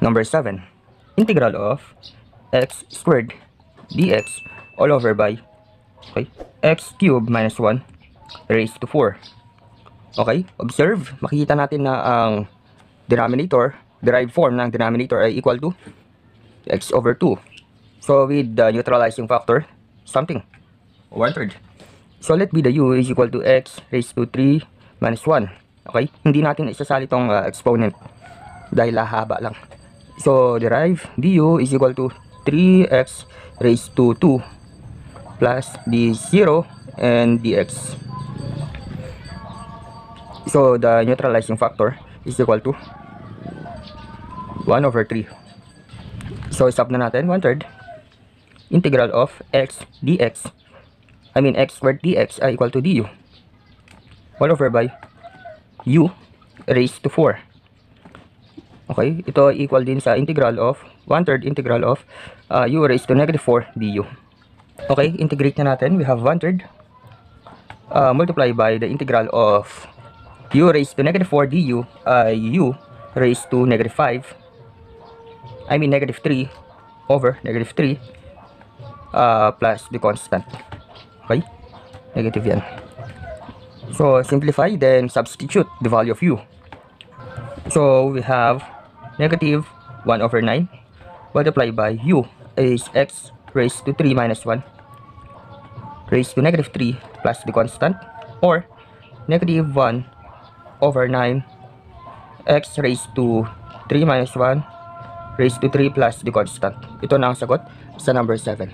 Number 7. Integral of x squared dx all over by okay, x cubed minus 1 raised to 4. Okay, observe, makikita natin na ang denominator, derived form ng denominator ay equal to x over 2. So with the neutralizing factor, something, 1 third. So let be the u is equal to x raised to 3 minus 1. Okay, hindi natin isasali tong uh, exponent dahil hahaba lang. So derive du is equal to 3x raised to 2 plus d0 and dx. So the neutralizing factor is equal to 1 over 3. So stop na natin 1 third integral of x dx I mean x squared dx ay equal to du 1 over by u raised to 4 okay ito ay equal din sa integral of 1 third integral of uh, u raised to negative 4 du okay integrate na natin we have 1 third uh, multiply by the integral of u raised to negative 4 du ay u raised to negative 5 I mean negative 3 over negative 3 uh, plus the constant. Okay? Negative yan. So, simplify, then substitute the value of u. So, we have negative 1 over 9 multiplied by u is x raised to 3 minus 1 raised to negative 3 plus the constant or negative 1 over 9 x raised to 3 minus 1 raised to 3 plus the constant. Ito na ang sagot sa number 7.